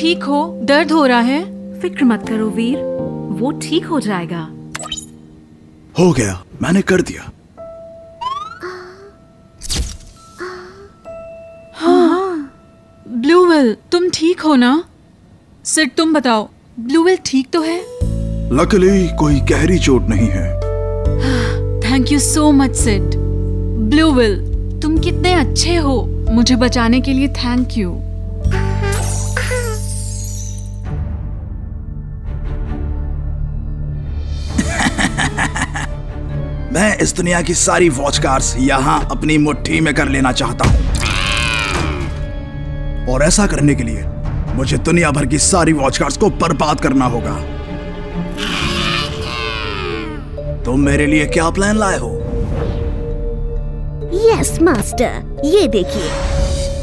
ठीक हो? दर्द हो रहा है? फ़िक्र मत करो वीर। वो ठीक हो जाएगा। हो गया। मैंने कर दिया। ब्लूवेल तुम ठीक हो ना? सिड तुम बताओ। ब्लूवेल ठीक तो है? लकली कोई गहरी चोट नहीं है। Thank you so much Sid Bluewell तुम कितने अच्छे हो। मुझे बचाने के लिए थैंक यू मैं इस दुनिया की सारी वॉच कार्स यहाँ अपनी मुट्ठी में कर लेना चाहता हूँ। और ऐसा करने के लिए मुझे दुनिया भर की सारी वॉच कार्स को बर्बाद करना होगा। तुम मेरे लिए क्या प्लान लाए हो? यस मास्टर ये देखिए।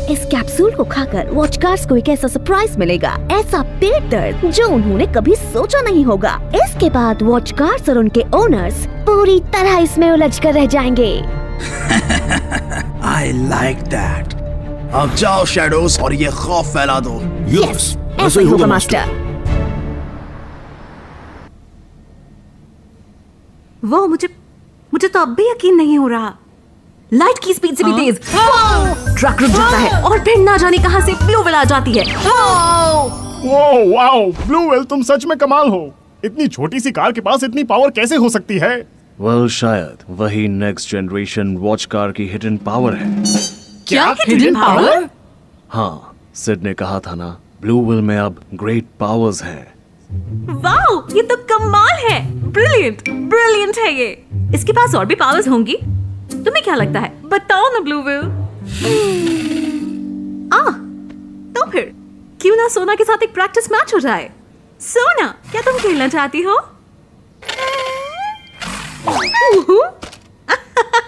इस कैप्सूल को खाकर वॉच कार्स को एक ऐसा सरप्राइज़ मिलेगा। ऐसा पेट दर्द जो उन्होंने कभी सोचा नहीं होगा। इसके बाद वॉच कार्स और उनके ओनर्स पूरी तरह इसमें उलझ कर रह जाएँगे। आई लाइक दैट अब जाओ शेडोज और ये खौफ फैला दो। यस ऐसा ही होगा मास्टर वो मुझे मुझे तो अब भी यकीन नहीं हो रहा। लाइट की स्पीड से भी तेज। ट्रक रुक जाता है और फिर ना जाने कहाँ से ब्लू आ जाती है। वाओ वाओ ब्लू वेल तुम सच में कमाल हो। इतनी छोटी सी कार के पास इतनी पावर कैसे हो सकती है? वेल well, शायद वही नेक्स्ट जनरेशन वॉच कार की हिडन पावर है। क्या हिडन पावर हाँ सिड ने कहा था ना ब्लू विल में अब ग्रेट पावर्स हैं। वाओ ये तो कमाल है। ब्रिलियंट ब्रिलियंट है ये। इसके पास और भी पावर्स होंगी? तुम्हें क्या लगता है? बताओ ना ब्लू विल आ तो फिर क्यों ना सोना के साथ एक प्रैक्टिस मैच हो जाए? सोना क्या तुम खेलना चाहती हो?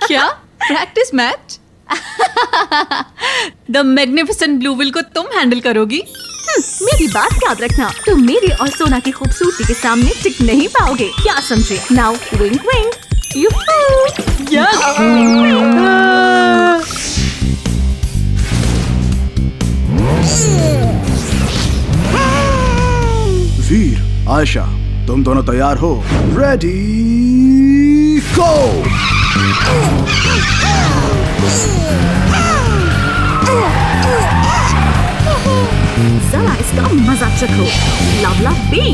क्या? Practice match the magnificent Bluewill को तुम हैंडल करोगी? हम्म, मेरी बात याद रखना। तुम मेरी और सोना की खूबसूरती के सामने टिक नहीं पाओगे। क्या समझे? Now wink wink you Veer, Ayesha, तुम दोनों तैयार हो। रेडी गो जरा इसका मज़ा चखो। लव लव बी।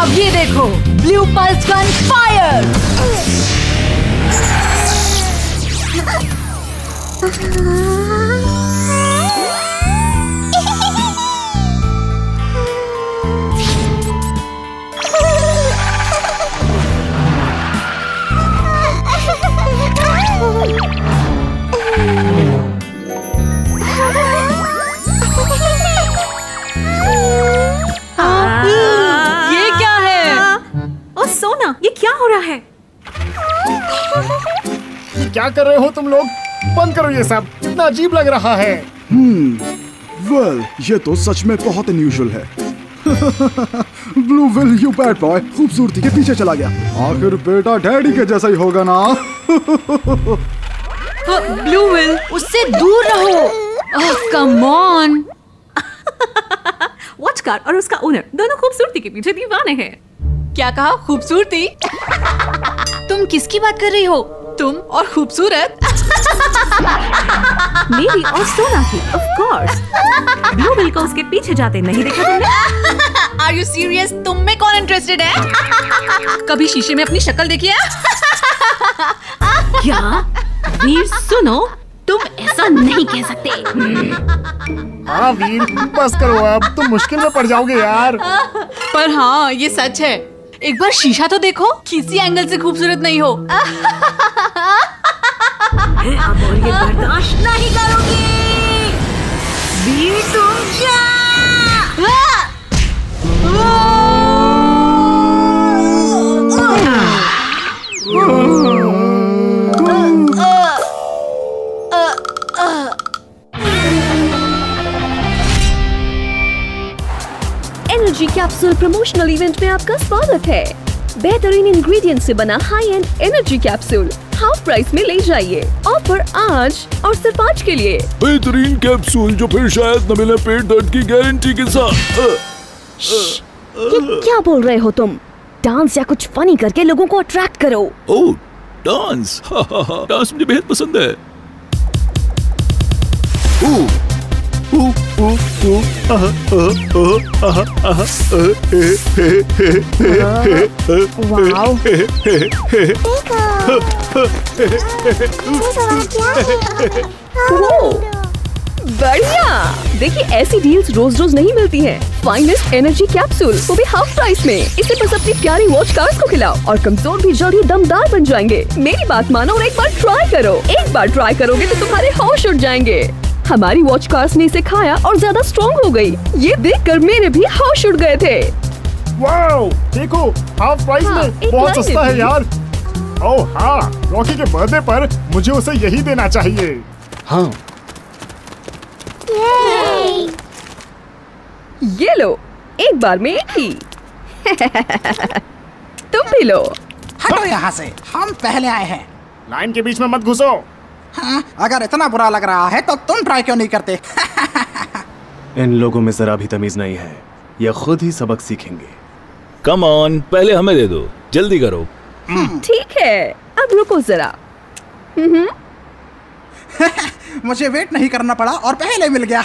अब ये देखो ब्लू पल्स गन फायर ये क्या कर रहे हो तुम लोग? बंद करो ये सब। इतना अजीब लग रहा है। वेल ये तो सच में बहुत अनयूजुअल है। Blue will you bad boy खूबसूरती के पीछे चला गया। आखिर बेटा डैडी के जैसा ही होगा ना? ब्लू विल उससे दूर रहो। कम ऑन वॉच कार और उसका ओनर दोनों खूबसूरती के पीछे दीवाने हैं। क्या कहा? खूबसूरती? तुम किसकी बात कर रही हो? तुम और खूबसूरत। मेरी और सोना की ऑफ़ कोर्स ब्लू बिल को उसके पीछे जाते नहीं देखा तुमने? आर यू सीरियस तुम में कौन इंटरेस्टेड है? कभी शीशे में अपनी शक्ल देखी है? क्या? वीर सुनो। तुम ऐसा नहीं कह सकते। हाँ वीर बस करो अब। तुम मुश्किल में पड़ जाओगे यार। पर हाँ ये सच है। एक बार शीशा तो देखो किसी एंगल से खूबसूरत नहीं हो। अब और ये बर्दाश्त नहीं करोगी। तुम क्या कैप्सूल प्रमोशनल इवेंट में आपका स्वागत है। बेहतरीन इंग्रेडिएंट से बना high end energy capsule half price में ले जाइए। ऑफ़र आज और सिर्फ़ आज के लिए। बेहतरीन कैप्सूल जो फिर शायद न मिले पेट दर्द की गारंटी के साथ। ये क्या बोल रहे हो तुम? डांस या कुछ फनी करके लोगों को अट्रैक्ट करो। ओह डांस हा, हा, हा, डांस मुझे बेहद पसंद है। ओह, ओह, ओह, हे, हे, हे, हे, हे, हे, हे, बढ़िया। देखिए ऐसी डील्स रोज रोज नहीं मिलती है। फाइनेस्ट एनर्जी कैप्सूल वो भी हाफ़ प्राइस में। इसे बस अपनी प्यारी वॉच कार्स को खिलाओ और कमज़ोर भी जल्दी दमदार बन जाएँगे। मेरी बात मानो और एक बार ट्राई करो। एक बार ट्राई करोगे तो तुम्हारे होश उड़ जाएँगे। हमारी वॉच कार्स ने इसे खाया और ज़्यादा स्ट्रॉन्ग हो गई। ये देखकर मेरे भी होश उड़ गए थे। देखो हाफ़ प्राइस हाँ, में बहुत सस्ता है यार। ओह हाँ रॉकी के बर्थडे पर मुझे उसे यही देना चाहिए। हाँ। ये लो एक बार में एक ही। तुम भी लो। हटो यहाँ से हम पहले आए हैं। लाइन के बीच में मत घुसो। हाँ, अगर इतना बुरा लग रहा है तो तुम ट्राई क्यों नहीं करते? इन लोगों में जरा भी तमीज नहीं है। ये खुद ही सबक सीखेंगे। कम ऑन पहले हमें दे दो। जल्दी करो। ठीक है अब रुको जरा। मुझे वेट नहीं करना पड़ा और पहले मिल गया।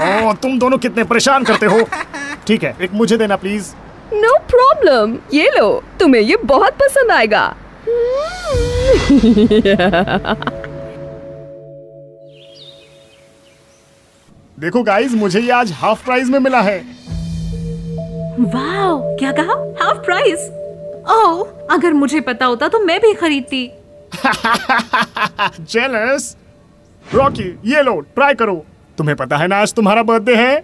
ओह तुम दोनों कितने परेशान करते हो। ठीक है एक मुझे देना प्लीज़ नो no प्रॉब्लम ये लो तुम्हें ये बहुत पसंद आएगा। देखो गाइस मुझे ये आज हाफ़ प्राइस में मिला है। वाओ क्या कहा? हाफ़ प्राइस ओह अगर मुझे पता होता तो मैं भी खरीदती। जेलस रॉकी ये लो ट्राई करो। तुम्हें पता है ना आज तुम्हारा बर्थडे है?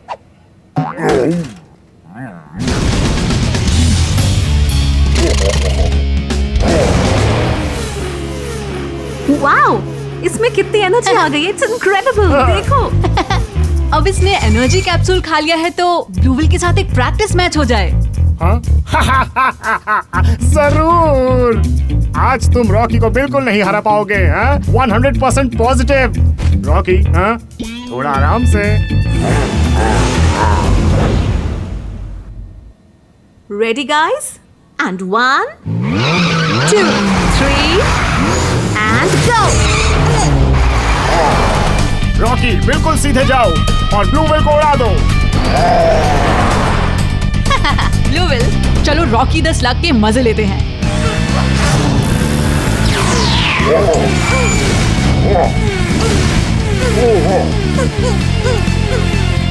वाओ इसमें कितनी एनर्जी आ गई इट्स इनक्रेडिबल देखो। अब इसने एनर्जी कैप्सूल खा लिया है तो ब्लूविल के साथ एक प्रैक्टिस मैच हो जाए हाँ? ज़रूर आज तुम रॉकी को बिल्कुल नहीं हरा पाओगे हाँ? 100% पॉजिटिव रॉकी हाँ? थोड़ा आराम से ready guys and one two three and go Rocky बिल्कुल सीधे जाओ और ब्लू वेल को उड़ा दो। ब्लू ब्लूविल चलो रॉकी दस लाख के मज़े लेते हैं।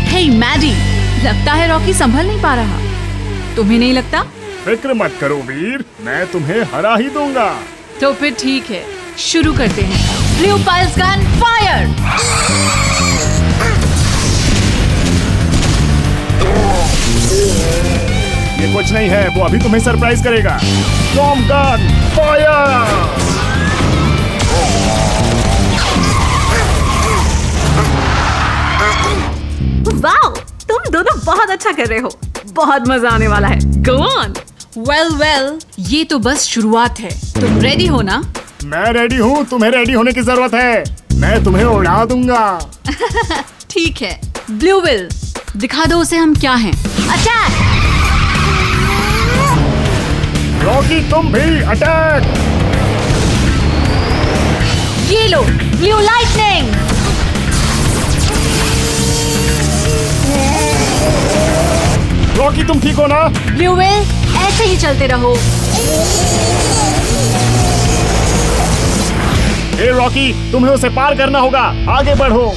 हे hey, मैडी लगता है रॉकी संभल नहीं पा रहा। तुम्हें नहीं लगता? फ़िक्र मत करो वीर। मैं तुम्हें हरा ही दूँगा। तो फिर ठीक है शुरू करते हैं। ब्लू पल्स गन फायर कुछ नहीं है वो अभी तुम्हें सरप्राइज़ करेगा। गन फायर वाओ तुम दोनों बहुत अच्छा कर रहे हो। बहुत मज़ा आने वाला है। गो ऑन वेल वेल ये तो बस शुरुआत है। तुम रेडी हो ना? मैं रेडी हूँ तुम्हें रेडी होने की ज़रूरत है। मैं तुम्हें उड़ा दूँगा। ठीक है। ब्लू विल दिखा दो उसे हम क्या हैं। अटैक रॉकी तुम भी अटैक ये लो ब्लू लाइटनिंग रॉकी तुम ठीक हो ना? ब्लू विल ऐसे ही चलते रहो। ए रॉकी तुम्हें उसे पार करना होगा। आगे बढ़ो।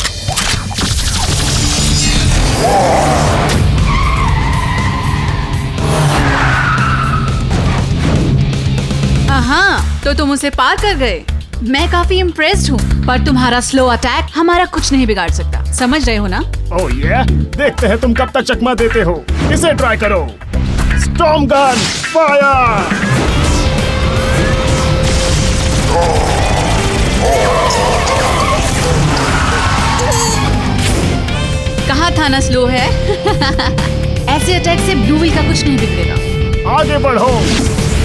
तो तुम उसे पार कर गए। मैं काफ़ी इम्प्रेस्ड हूँ पर तुम्हारा स्लो अटैक हमारा कुछ नहीं बिगाड़ सकता। समझ रहे हो ना? ओह ये yeah? देखते हैं तुम कब तक चकमा देते हो। इसे ट्राई करो। स्टॉर्म गन फायर कहा था ना स्लो है? ऐसे अटैक से ब्लू का कुछ नहीं बिगड़ेगा। आगे बढ़ो।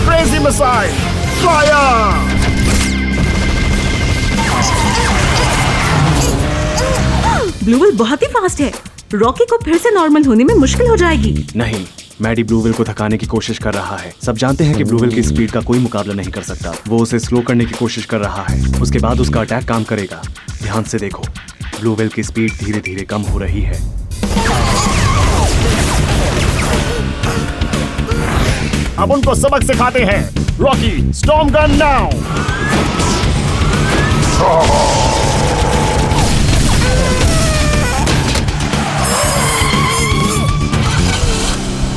Crazy missile Fire! ब्लूविल बहुत ही फास्ट है। रॉकी को फिर से नॉर्मल होने में मुश्किल हो जाएगी। नहीं मैडी ब्लूविल को थकाने की कोशिश कर रहा है। सब जानते हैं कि ब्लूविल की स्पीड का कोई मुकाबला नहीं कर सकता। वो उसे स्लो करने की कोशिश कर रहा है। उसके बाद उसका अटैक काम करेगा। ध्यान से देखो ब्लूविल की स्पीड धीरे धीरे कम हो रही है। अब उनको सबक सिखाते हैं। रॉकी स्टॉर्म गन नाउ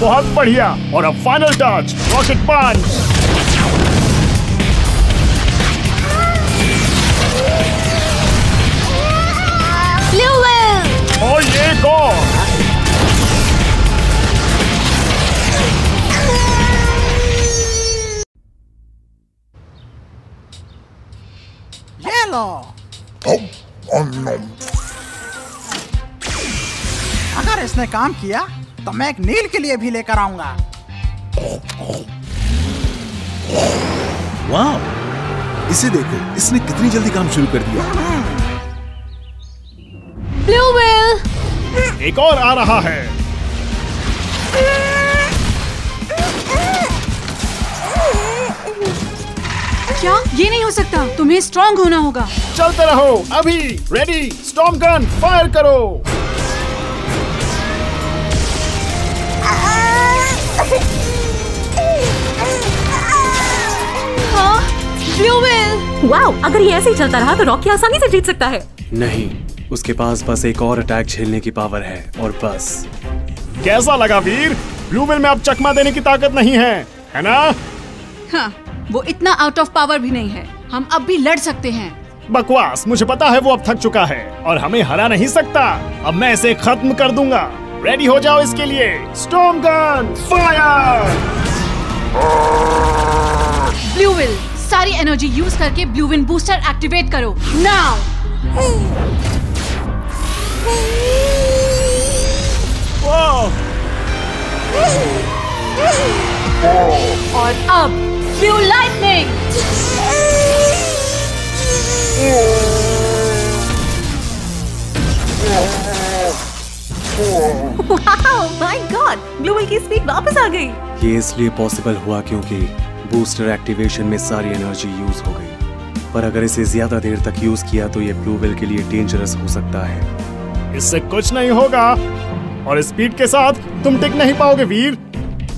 बहुत बढ़िया। और अब फाइनल टच रॉकेट पंच और ये गोल ये लो अगर इसने काम किया तो मैं एक नील के लिए भी लेकर आऊँगा। वाह इसे देखो इसने कितनी जल्दी काम शुरू कर दिया। एक और आ रहा है। क्या? ये नहीं हो सकता। तुम्हें स्ट्रांग होना होगा। चलते रहो। अभी रेडी स्टॉर्म गन फायर करो। हाँ वाओ अगर ये ऐसे ही चलता रहा तो रॉकी आसानी से जीत सकता है। नहीं उसके पास बस एक और अटैक झेलने की पावर है और बस। कैसा लगा वीर? ब्लूवेल में अब चकमा देने की ताकत नहीं है है ना? हाँ वो इतना आउट ऑफ़ पावर भी नहीं है। हम अब भी लड़ सकते हैं। बकवास मुझे पता है वो अब थक चुका है और हमें हरा नहीं सकता। अब मैं इसे खत्म कर दूँगा। रेडी हो जाओ इसके लिए। स्टॉर्म गन फायर ब्लूविल सारी एनर्जी यूज़ करके ब्लूविन बूस्टर एक्टिवेट करो। नाउ और अब blue lightning my god Bluewell की स्पीड वापस आ गई। ये इसलिए पॉसिबल हुआ क्योंकि बूस्टर एक्टिवेशन में सारी एनर्जी यूज़ हो गई। पर अगर इसे ज़्यादा देर तक यूज़ किया तो ये ब्लूवेल के लिए डेंजरस हो सकता है। इससे कुछ नहीं होगा। और स्पीड के साथ तुम टिक नहीं पाओगे वीर।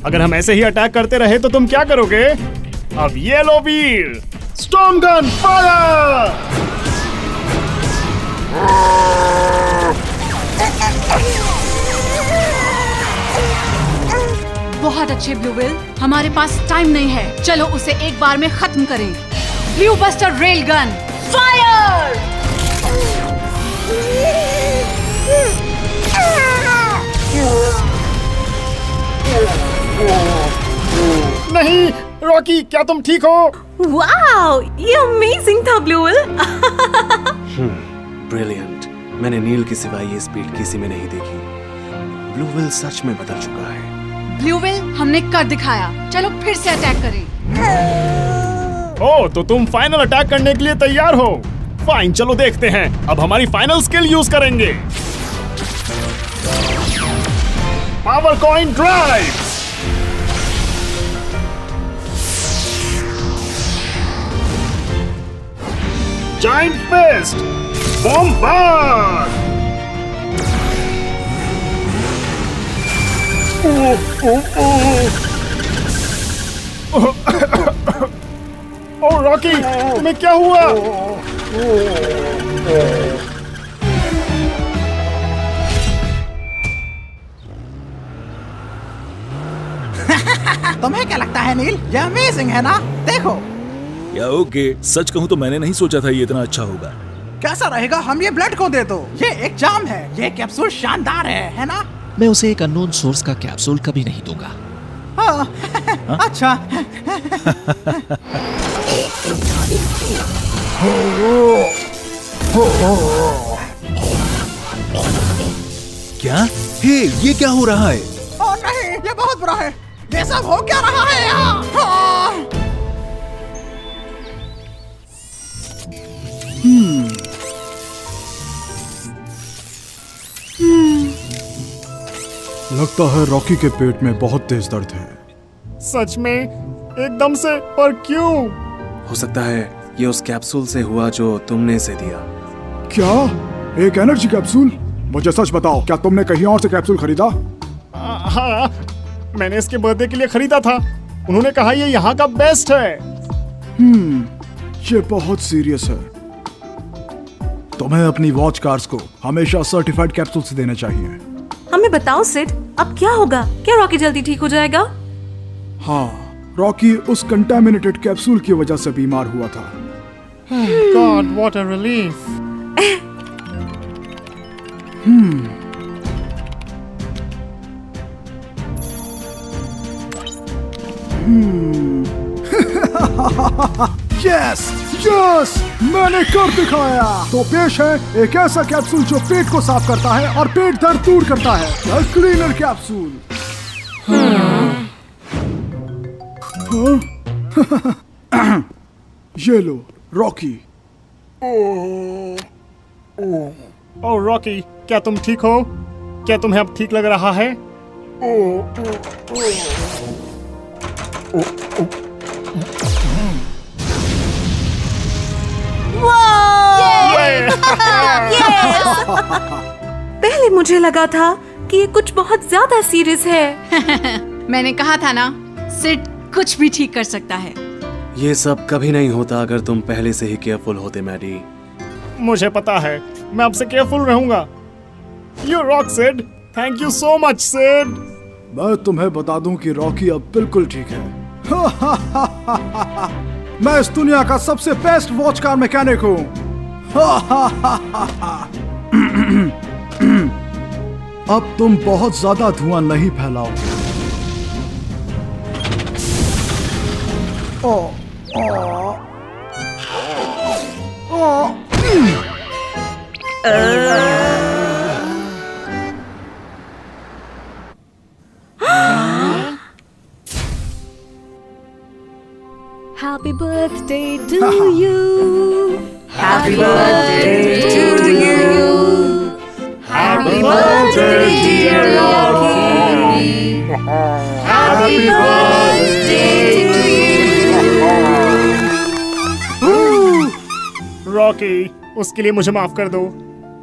अगर हम ऐसे ही अटैक करते रहे तो तुम क्या करोगे? लो वीर स्टॉर्म गन फायर बहुत अच्छे ब्लू ब्लूविल हमारे पास टाइम नहीं है। चलो उसे एक बार में खत्म करें। Blue buster rail gun fire नहीं रॉकी क्या तुम ठीक हो? वाओ ये अमेजिंग था ब्लूवेल ब्रिलियंट मैंने नील की सिवाय ये स्पीड किसी में नहीं देखी. ब्लूविल सच में बदल चुका है. ब्लूविल हमने कर दिखाया. चलो फिर से अटैक करें. ओ तो तुम फाइनल अटैक करने के लिए तैयार हो. फाइन चलो देखते हैं. अब हमारी फाइनल स्किल यूज़ करेंगे. Power coin drive giant fist bombard oh Rocky तुम्हें क्या हुआ? तुम्हें क्या लगता है, नील? ये अमेजिंग है ना? देखो। या ओके सच कहूँ तो मैंने नहीं सोचा था ये इतना अच्छा होगा। कैसा रहेगा? हम ये ब्लड को दे दो। ये एक जाम है। ये कैप्सूल शानदार है है ना? मैं उसे एक अननोन सोर्स का कैप्सूल कभी नहीं दूँगा। हाँ, अच्छा। क्या? हे ये क्या हो रहा है? ओ नहीं ये बहुत बुरा है। ये सब हो क्या रहा है यहाँ? हाँ। लगता है रॉकी के पेट में बहुत तेज दर्द है। सच में? एकदम से? पर क्यों? हो सकता है ये उस कैप्सूल से हुआ जो तुमने इसे दिया। क्या? एक एनर्जी कैप्सूल? मुझे सच बताओ क्या तुमने कहीं और से कैप्सूल खरीदा? आ, हाँ मैंने इसके बर्थडे के लिए खरीदा था। उन्होंने कहा ये यहाँ का बेस्ट है। हम्म ये बहुत सीरियस है। तुम्हें अपनी वॉच कार्स को हमेशा सर्टिफाइड कैप्सूल से देने चाहिए। हमें बताओ सिड अब क्या होगा? क्या रॉकी जल्दी ठीक हो जाएगा? हाँ रॉकी उस कंटेमिनेटेड कैप्सूल की वजह से बीमार हुआ था। God what a relief hmm hmm yes yes मैंने कर दिखाया। तो पेश है एक ऐसा कैप्सूल जो पेट को साफ़ करता है और पेट दर्द दूर करता है। द क्लीनर कैप्सूल हाँ? ये लो रॉकी ओ रॉकी क्या तुम ठीक हो? क्या तुम्हें अब ठीक लग रहा है? पहले मुझे लगा था कि ये कुछ बहुत ज़्यादा सीरियस है। मैंने कहा था ना सिट कुछ भी ठीक कर सकता है। ये सब कभी नहीं होता अगर तुम पहले से ही केयरफुल होते मैडी। मुझे पता है मैं आपसे केयरफुल रहूँगा। You rock Sid thank you so much Sid मैं तुम्हें बता दूँ कि रॉकी अब बिल्कुल ठीक है। मैं इस दुनिया का सबसे बेस्ट वॉच कार मैकेनिक हूँ। अब तुम बहुत ज़्यादा धुआँ नहीं फैलाओगे oh, oh, oh, Happy birthday to you. Happy birthday to you. Happy birthday, dear Rocky. Happy birthday to you. Rocky उसके लिए मुझे माफ़ कर दो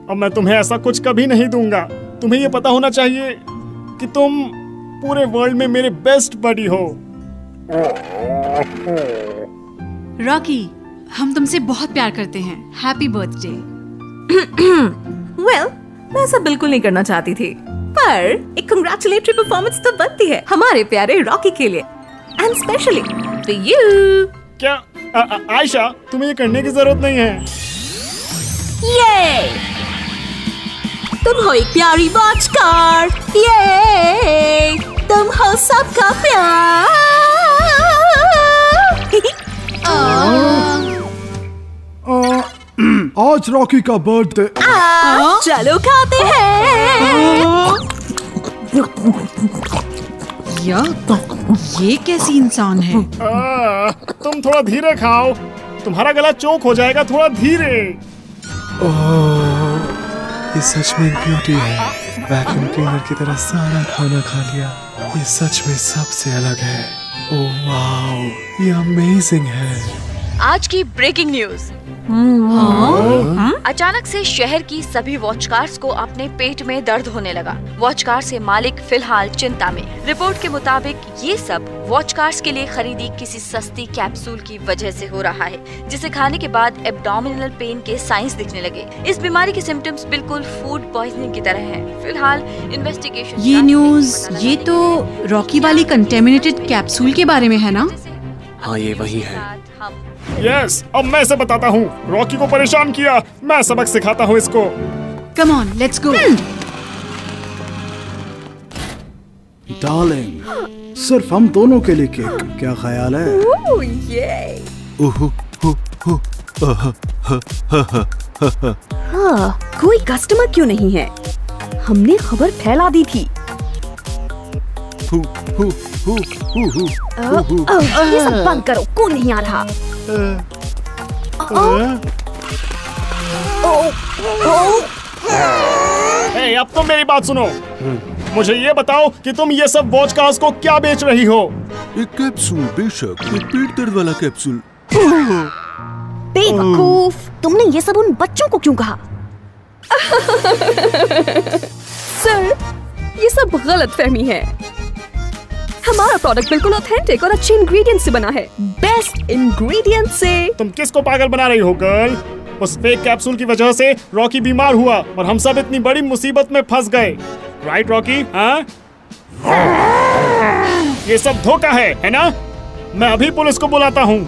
अब मैं तुम्हें ऐसा कुछ कभी नहीं दूँगा तुम्हें ये पता होना चाहिए कि तुम पूरे वर्ल्ड में मेरे बेस्ट बडी हो रॉकी हम तुमसे बहुत प्यार करते हैं। हैप्पी बर्थडे वेल मैं ऐसा बिल्कुल नहीं करना चाहती थी। पर एक कंग्रेचुलेटरी परफॉर्मेंस तो बनती है हमारे प्यारे रॉकी के लिए। एंड स्पेशली फॉर यू क्या? आयशा तुम्हें ये करने की ज़रूरत नहीं है। ये तुम हो एक प्यारी वॉच कार ये तुम हो सबका प्यार। आज रॉकी का बर्थडे चलो खाते हैं। या ये कैसी इंसान है? आ, तुम थोड़ा धीरे खाओ। तुम्हारा गला चौक हो जाएगा थोड़ा धीरे। ये सच में ब्यूटी है। वैक्यूम क्लीनर की तरह सारा खाना खा लिया। ये सच में सबसे अलग है। ओह वाओ ये अमेजिंग है। आज की ब्रेकिंग न्यूज़ अचानक से शहर की सभी वॉच कार्स को अपने पेट में दर्द होने लगा। वॉच कार से मालिक फ़िलहाल चिंता में। रिपोर्ट के मुताबिक ये सब वॉच कार्स के लिए खरीदी किसी सस्ती कैप्सूल की वजह से हो रहा है जिसे खाने के बाद एब्डोमिनल पेन के साइंस दिखने लगे। इस बीमारी के सिम्टम्स बिल्कुल फ़ूड पॉइजनिंग की तरह है। फ़िलहाल इन्वेस्टिगेशन ये न्यूज़ ये तो रॉकी वाली कंटेमिनेटेड कैप्सूल के बारे में है ना? हाँ ये वही है। यस अब मैं इसे बताता हूँ। रॉकी को परेशान किया। मैं सबक सिखाता हूँ इसको। Come on let's go darling सिर्फ़ हम दोनों के लिए केक। क्या ख्याल है? Ooh, हो हो हा, हा, हा, हा, हा। हाँ, कोई कस्टमर क्यों नहीं है? हमने खबर फैला दी थी। हु, हु, हु, हु, हु, अ, हु, अ, ये सब बंद करो। कौन नहीं आ रहा? ए, अब तो मेरी बात सुनो। मुझे ये बताओ कि तुम ये सब वॉच कार्स को क्या बेच रही हो? एक कैप्सूल बेशक। एक पेट दर्द वाला कैप्सूल बेवकूफ़ तुमने ये सब उन बच्चों को क्यों कहा? सर ये सब गलत फहमी है। हमारा प्रोडक्ट बिल्कुल ऑथेंटिक और अच्छे इंग्रेडिएंट से बना है। बेस्ट इंग्रेडिएंट से। तुम किसको पागल बना रही हो गर्ल उस फेक कैप्सूल की वजह से रॉकी बीमार हुआ और हम सब इतनी बड़ी मुसीबत में फंस गए। राइट रॉकी हाँ? ये सब धोखा है है ना? मैं अभी पुलिस को बुलाता हूँ।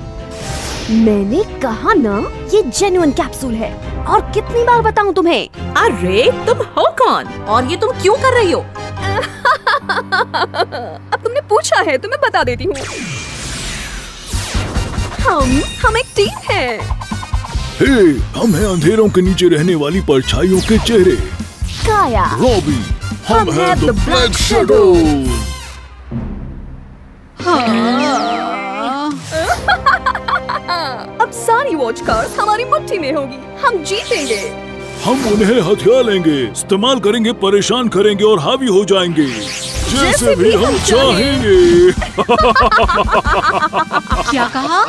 मैंने कहा ना ये जेन्युइन कैप्सूल है। और कितनी बार बताऊँ तुम्हें? अरे तुम हो कौन? और ये तुम क्यों कर रही हो? अब तुमने पूछा है तो मैं बता देती हूँ। हम हम एक टीम है। हे हम हैं अंधेरों के नीचे रहने वाली परछाइयों के चेहरे। काया रॉबी हम हम हैं हैं द ब्लैक Black शैडोज। अब वॉच कार्स हमारी मुट्ठी में होगी। हम जीतेंगे। हम उन्हें हथिया लेंगे इस्तेमाल करेंगे परेशान करेंगे और हावी हो जाएँगे। जैसे जैसे भी भी हम चाहेंगे। क्या कहा?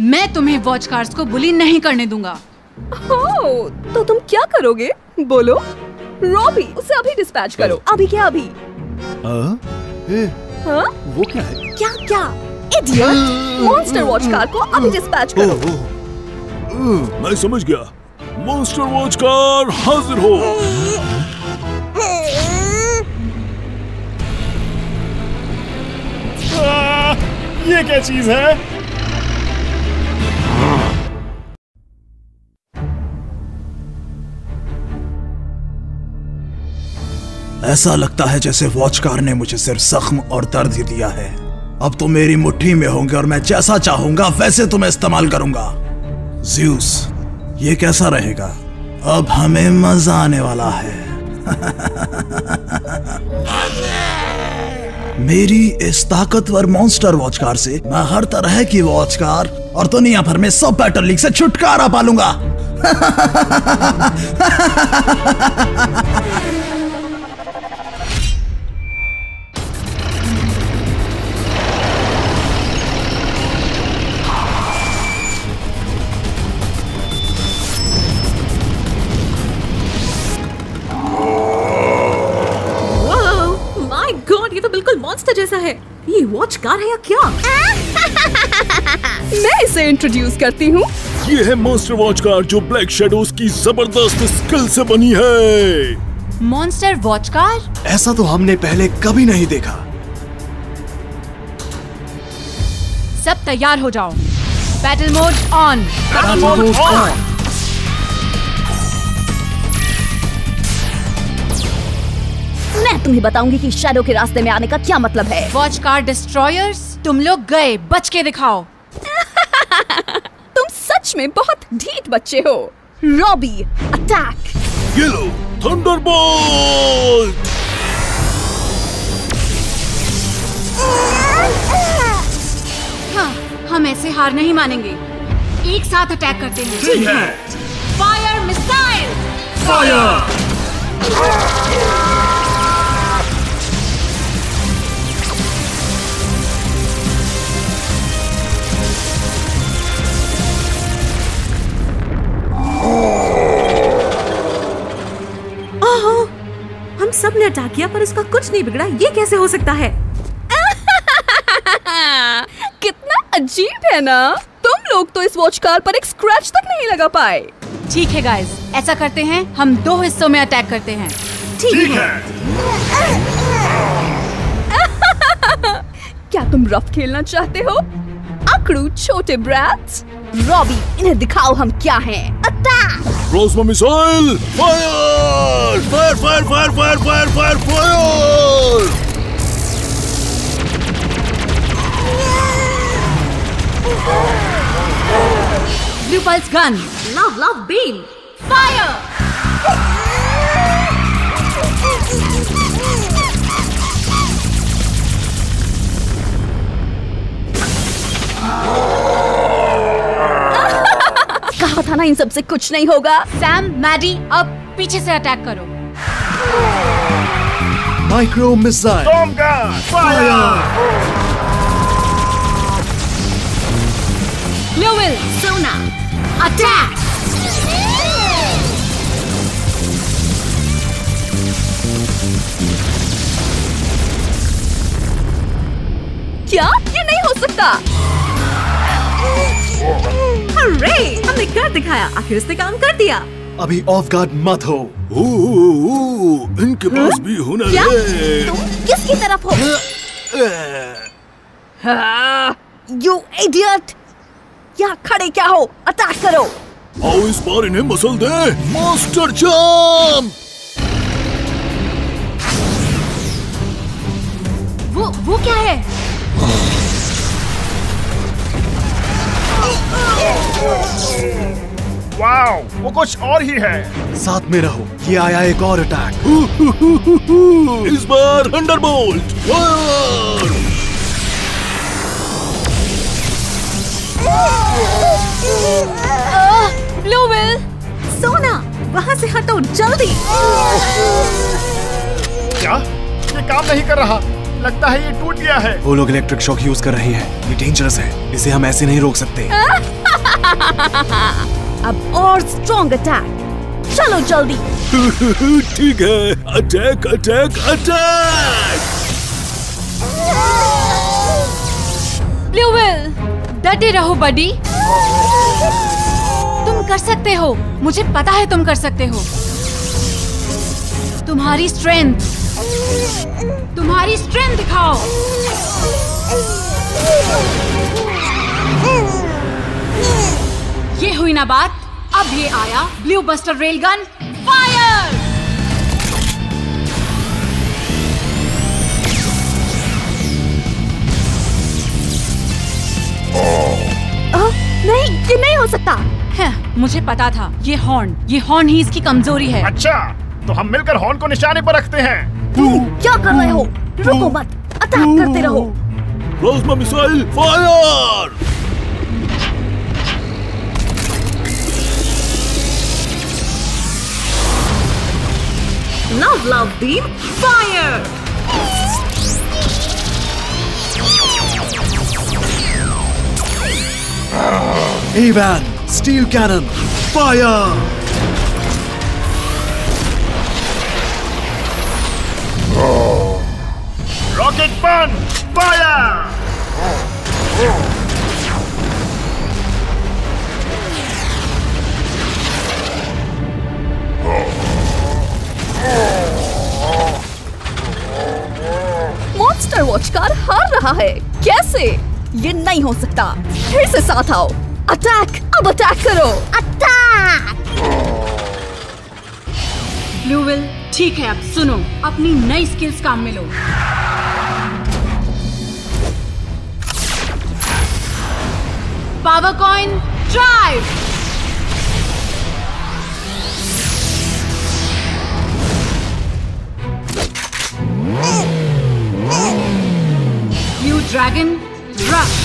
मैं तुम्हें वॉच कार्स को बुली नहीं करने दूँगा। ओ, तो तुम क्या करोगे? बोलो। रॉबी उसे अभी डिस्पैच करो। अभी क्या अभी? हाँ? ए, हाँ? वो क्या है? क्या क्या? इडियट मॉन्स्टर वॉच कार को अभी डिस्पैच करो। ओह, ओह, मैं समझ गया। मॉन्स्टर वॉच कार हाजिर हो। आ, ये क्या चीज़ है? ऐसा लगता है जैसे वॉचकार ने मुझे सिर्फ़ जख्म और दर्द ही दिया है। अब तो मेरी मुट्ठी में होंगे और मैं जैसा चाहूँगा वैसे तुम्हें इस्तेमाल करूँगा। ज्यूस ये कैसा रहेगा? अब हमें मज़ा आने वाला है। मेरी इस ताकतवर मॉन्स्टर वॉचकार से मैं हर तरह की वॉचकार और दुनिया भर में सब बैटल लीग से छुटकारा पालूँगा। माय जैसा है। ये वॉच कार है या क्या? मैं इसे इंट्रोड्यूस करती हूँ। ये है मॉन्स्टर वॉच कार जो ब्लैक शैडोज की ज़बरदस्त स्किल से बनी है। मॉन्स्टर वॉच कार ऐसा तो हमने पहले कभी नहीं देखा। सब तैयार हो जाओ। Battle mode on Battle mode on. मैं तुम्हें बताऊँगी कि शैडो के रास्ते में आने का क्या मतलब है। वॉच कार डिस्ट्रॉयर्स तुम लोग गए बच के दिखाओ। तुम सच में बहुत ढीठ बच्चे हो। रॉबी अटैक ये लो थंडरबोल्ट हाँ, हम ऐसे हार नहीं मानेंगे। एक साथ अटैक करते हैं। ठीक है। फायर मिसाइल फायर अटैक किया पर उसका कुछ नहीं बिगड़ा। ये कैसे हो सकता है? कितना अजीब है ना? तुम लोग तो इस वॉच कार पर एक स्क्रैच तक नहीं लगा पाए। ठीक है गाइस ऐसा करते हैं हम दो हिस्सों में अटैक करते हैं। ठीक है। क्या तुम रफ खेलना चाहते हो? अकड़ू छोटे ब्रैट्स रॉबी इन्हें दिखाओ हम क्या हैं। Attack रोजमा missile fire fire fire fire fire fire fire fire blue pulse gun love love beam fire कहा था ना इन सबसे कुछ नहीं होगा। सैम मैडी अब पीछे से अटैक करो। Micro missile. Storm gun, fire! Sona, attack! क्या? ये नहीं हो सकता। अरे हमने कर दिखाया। आखिर उसने काम कर दिया। अभी ऑफ़ गार्ड मत हो। ओ, ओ, ओ, इनके पास भी हुनर क्या? है। तुम किसकी तरफ़ हो? यू इडियट यहाँ खड़े क्या हो? अटैक करो। आओ इस बार इन्हें मसल दे। मास्टर जाम वो वो क्या है। वाओ, वो कुछ और ही है। साथ में रहो ये आया एक और अटैक इस बार थंडरबोल्ट ब्लूविल सोना वहाँ से हटो जल्दी। क्या? ये काम नहीं कर रहा। लगता है ये टूट गया है। वो लोग इलेक्ट्रिक शॉक यूज़ कर रहे हैं। ये डेंजरस है। इसे हम ऐसे नहीं रोक सकते। अब और स्ट्रॉन्ग अटैक चलो जल्दी। ठीक है। अटैक अटैक अटैक ब्लूविल डटे रहो बडी तुम कर सकते हो। मुझे पता है तुम कर सकते हो। तुम्हारी स्ट्रेंथ तुम्हारी स्ट्रेंथ दिखाओ। ये हुई ना बात। अब ये आया ब्लू बस्टर रेलगन फायर नहीं ये नहीं हो सकता। है, मुझे पता था ये हॉर्न ये हॉर्न ही इसकी कमज़ोरी है। अच्छा। तो हम मिलकर हॉर्न को निशाने पर रखते हैं। क्या कर रहे हो? रुको मत अटैक करते रहो। Plasma missile fire Now love beam fire! Evan, steel cannon, fire! Rocket पन फायर मॉन्स्टर वॉच कार हार रहा है। कैसे? ये नहीं हो सकता। फिर से साथ आओ। अटैक अब अटैक करो। अटैक ब्लूविल ठीक है अब सुनो। अपनी नई स्किल्स काम में लो। Power coin drive blue dragon rush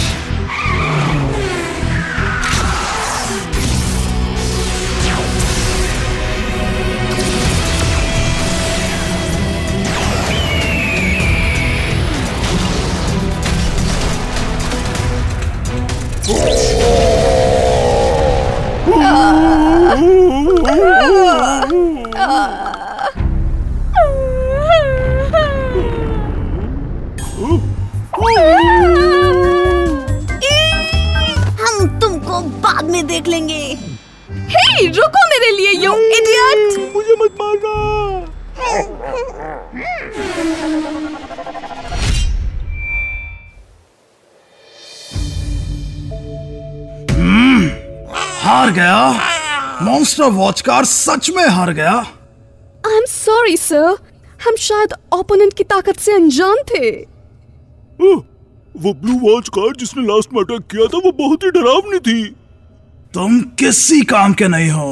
हम तुमको बाद में देख लेंगे। हे रुको मेरे लिए यू इडियट मुझे मत मारना। हार गया। मॉन्स्टर वॉच कार सच में हार गया। आई एम सॉरी सर हम शायद ओपोनेंट की ताकत से अनजान थे। वो ब्लू वॉच कार जिसने लास्ट में अटैक किया था वो बहुत ही डरावनी थी। तुम किसी काम के नहीं हो।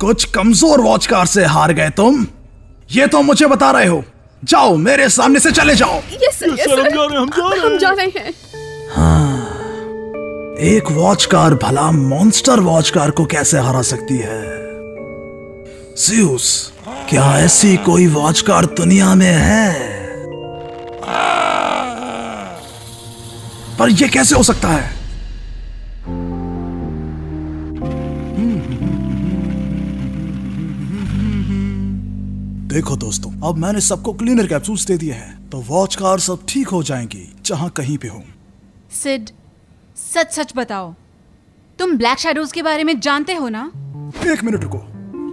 कुछ कमज़ोर वॉचकार से हार गए तुम। ये तो मुझे बता रहे हो। जाओ मेरे सामने से चले जाओ। Yes, हम जा रहे हैं हम जा रहे हम हैं। जा रहे हैं। एक वॉचकार भला मॉन्स्टर वॉचकार को कैसे हरा सकती है? ज्यूस क्या ऐसी कोई वॉचकार दुनिया में है? पर यह कैसे हो सकता है? देखो दोस्तों अब मैंने सबको क्लीनर कैप्सूल्स दे दिए हैं तो वॉच कार सब ठीक हो जाएँगी जहाँ कहीं पे हो। सिड सच सच बताओ तुम ब्लैक शैडोज के बारे में जानते हो ना? एक मिनट रुको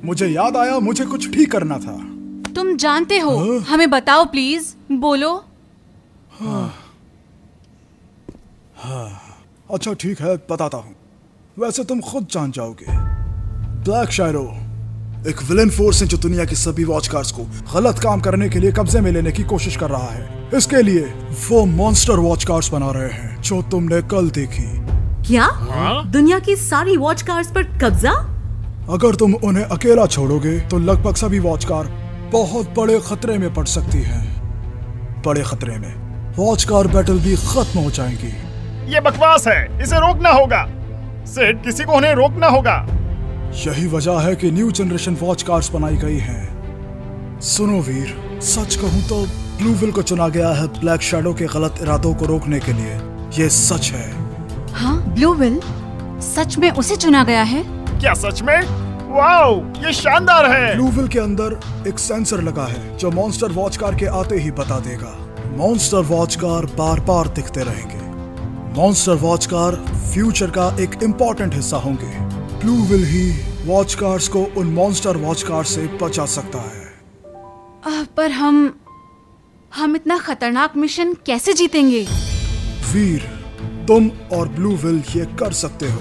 मुझे याद आया मुझे कुछ ठीक करना था। तुम जानते हो हमें बताओ प्लीज़ बोलो। हाँ। अच्छा ठीक है बताता हूँ। वैसे तुम खुद जान जाओगे। ब्लैक शायरो एक विलन फोर्स है जो दुनिया की सभी वॉच कार्स को गलत काम करने के लिए कब्जे में लेने की कोशिश कर रहा है। इसके लिए वो मॉन्स्टर वॉच कार्स बना रहे हैं जो तुमने कल देखी। क्या? हा? दुनिया की सारी वॉच कार्स पर कब्जा? अगर तुम उन्हें अकेला छोड़ोगे तो लगभग सभी वॉच कार बहुत बड़े खतरे में पड़ सकती हैं। बड़े खतरे में। वॉच कार बैटल भी खत्म हो जाएँगी। ये बकवास है। इसे रोकना होगा। सेठ किसी को उन्हें रोकना होगा। यही वजह है कि न्यू जनरेशन वॉच कार्स बनाई गई हैं। सुनो वीर सच कहूँ तो ब्लूविल को चुना गया है ब्लैक शैडो के गलत इरादों को रोकने के लिए। ये सच है। हाँ ब्लू विल सच में उसे चुना गया है? क्या सच में? वाओ ये शानदार है। ब्लूविल के अंदर एक सेंसर लगा है जो मॉन्स्टर वॉच कार के आते ही बता देगा। मॉन्स्टर वॉच कार बार बार दिखते रहेंगे। मॉन्स्टर वॉच कार फ्यूचर का एक इम्पोर्टेंट हिस्सा होंगे। Blue will he watch cars को उन मॉन्स्टर वॉच कार से बचा सकता है। आह, पर हम हम इतना खतरनाक मिशन कैसे जीतेंगे? वीर तुम और ब्लू विल ये कर सकते हो।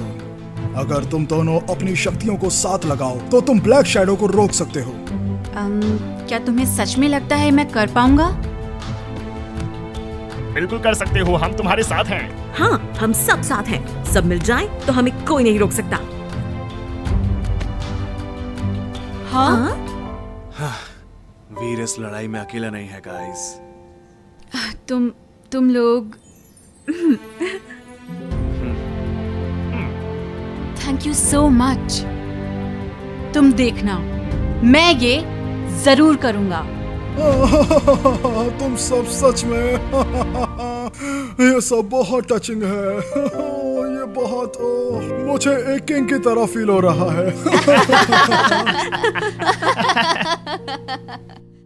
अगर तुम दोनों अपनी शक्तियों को साथ लगाओ तो तुम ब्लैक शेडो को रोक सकते हो। अम, क्या तुम्हें सच में लगता है मैं कर पाऊँगा? बिल्कुल कर सकते हो हम तुम्हारे साथ हैं। हाँ हम सब साथ हैं। सब मिल जाएँ तो हमें कोई नहीं रोक सकता। हाँ? वीर इस लड़ाई में अकेला नहीं है गाइस तुम तुम लोग। थैंक यू सो मच तुम देखना मैं ये ज़रूर करूँगा। तुम सब सच में ये सब बहुत टचिंग है। बहुत ओ, मुझे एक किंग की तरह फील हो रहा है।